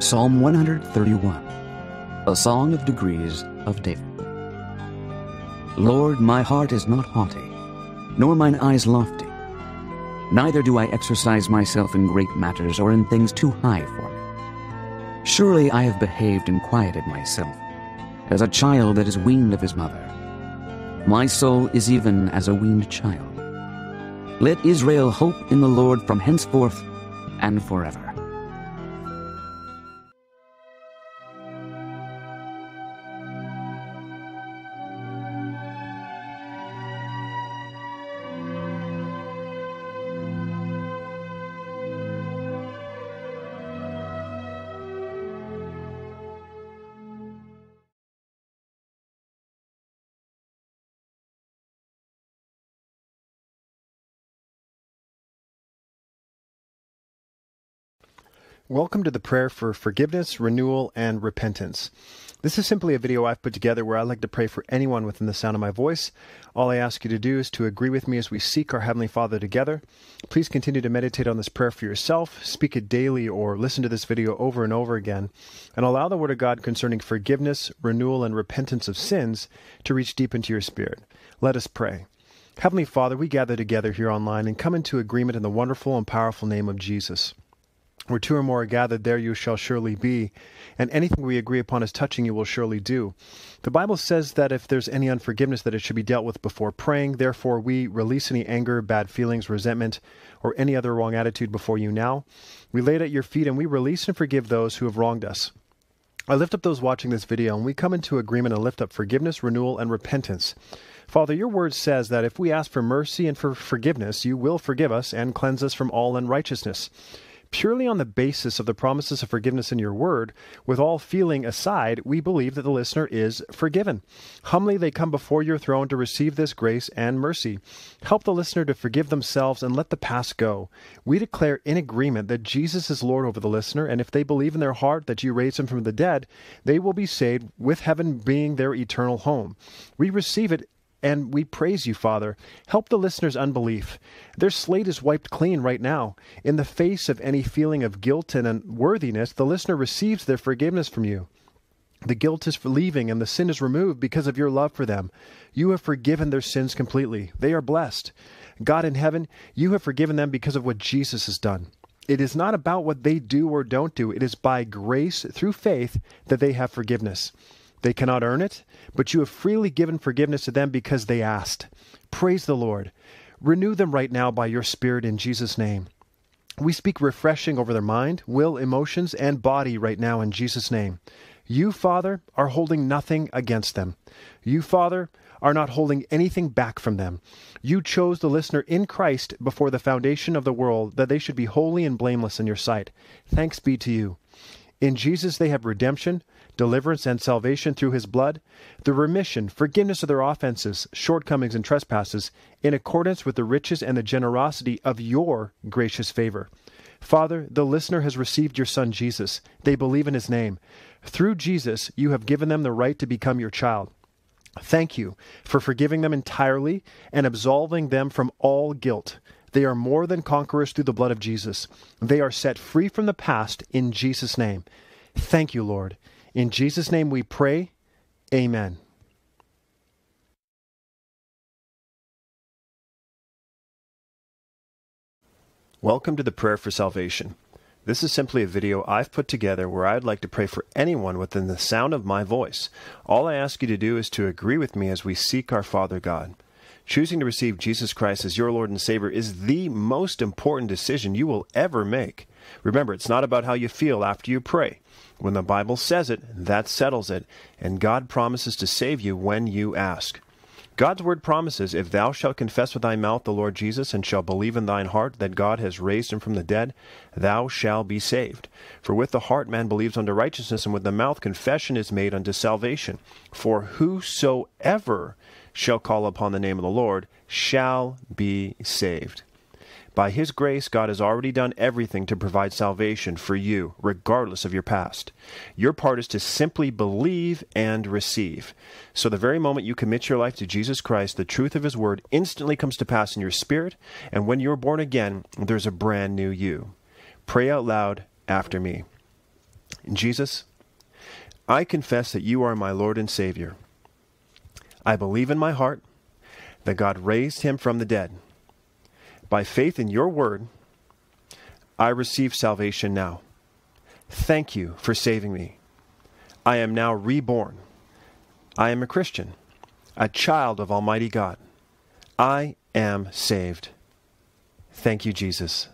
Psalm 131, a song of degrees of David. Lord, my heart is not haughty, nor mine eyes lofty. Neither do I exercise myself in great matters or in things too high for me. Surely I have behaved and quieted myself, as a child that is weaned of his mother. My soul is even as a weaned child. Let Israel hope in the Lord from henceforth and forever. Welcome to the prayer for forgiveness, renewal, and repentance. This is simply a video I've put together where I like to pray for anyone within the sound of my voice. All I ask you to do is to agree with me as we seek our Heavenly Father together. Please continue to meditate on this prayer for yourself, speak it daily, or listen to this video over and over again, and allow the Word of God concerning forgiveness, renewal, and repentance of sins to reach deep into your spirit. Let us pray. Heavenly Father, we gather together here online and come into agreement in the wonderful and powerful name of Jesus. Where two or more are gathered, there you shall surely be. And anything we agree upon as touching you will surely do. The Bible says that if there's any unforgiveness, that it should be dealt with before praying. Therefore, we release any anger, bad feelings, resentment, or any other wrong attitude before you now. We lay it at your feet and we release and forgive those who have wronged us. I lift up those watching this video, and we come into agreement and lift up forgiveness, renewal, and repentance. Father, your word says that if we ask for mercy and for forgiveness, you will forgive us and cleanse us from all unrighteousness purely on the basis of the promises of forgiveness in your word, with all feeling aside, we believe that the listener is forgiven. Humbly they come before your throne to receive this grace and mercy. Help the listener to forgive themselves and let the past go. We declare in agreement that Jesus is Lord over the listener, and if they believe in their heart that you raised him from the dead, they will be saved, with heaven being their eternal home. We receive it and we praise you, Father. Help the listener's unbelief. Their slate is wiped clean right now. In the face of any feeling of guilt and unworthiness, the listener receives their forgiveness from you. The guilt is for leaving and the sin is removed because of your love for them. You have forgiven their sins completely. They are blessed. God in heaven, you have forgiven them because of what Jesus has done. It is not about what they do or don't do. It is by grace through faith that they have forgiveness. They cannot earn it, but you have freely given forgiveness to them because they asked. Praise the Lord. Renew them right now by your Spirit in Jesus' name. We speak refreshing over their mind, will, emotions, and body right now in Jesus' name. You, Father, are holding nothing against them. You, Father, are not holding anything back from them. You chose the listener in Christ before the foundation of the world that they should be holy and blameless in your sight. Thanks be to you. In Jesus they have redemption, deliverance, and salvation through his blood, the remission, forgiveness of their offenses, shortcomings, and trespasses, in accordance with the riches and the generosity of your gracious favor. Father, the listener has received your Son Jesus. They believe in his name. Through Jesus, you have given them the right to become your child. Thank you for forgiving them entirely and absolving them from all guilt. They are more than conquerors through the blood of Jesus. They are set free from the past in Jesus' name. Thank you, Lord. In Jesus' name we pray. Amen. Welcome to the Prayer for Salvation. This is simply a video I've put together where I'd like to pray for anyone within the sound of my voice. All I ask you to do is to agree with me as we seek our Father God. Choosing to receive Jesus Christ as your Lord and Savior is the most important decision you will ever make. Remember, it's not about how you feel after you pray. When the Bible says it, that settles it, and God promises to save you when you ask. God's word promises, If thou shalt confess with thy mouth the Lord Jesus, and shalt believe in thine heart that God has raised him from the dead, thou shalt be saved. For with the heart man believes unto righteousness, and with the mouth confession is made unto salvation. For whosoever shall call upon the name of the Lord shall be saved. By His grace, God has already done everything to provide salvation for you, regardless of your past. Your part is to simply believe and receive. So, the very moment you commit your life to Jesus Christ, the truth of His Word instantly comes to pass in your spirit, and when you're born again, there's a brand new you. Pray out loud after me. Jesus, I confess that you are my Lord and Savior. I believe in my heart that God raised him from the dead. By faith in your word, I receive salvation now. Thank you for saving me. I am now reborn. I am a Christian, a child of Almighty God. I am saved. Thank you, Jesus.